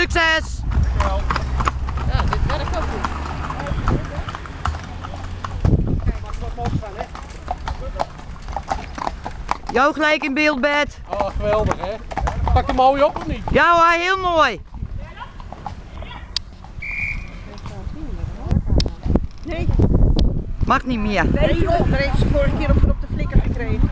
Succes! Dankjewel. Ja, dit werkt ook goed. Kijk, maar het omhoog gaan, hè? Jou gelijk in beeld, Bed! Oh, geweldig, hè? Pak hem mooi op of niet? Ja hoor, heel mooi. Nee. Mag niet meer. Nee, joh, daar heeft ze vorige keer op, op de flikker gekregen.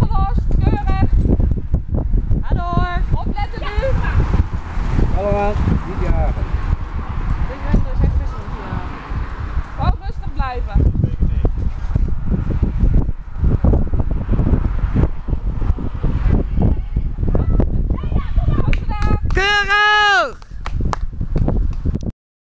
opgelost, keurig. Hallo! Opletten nu. Allemaal, niet jagen.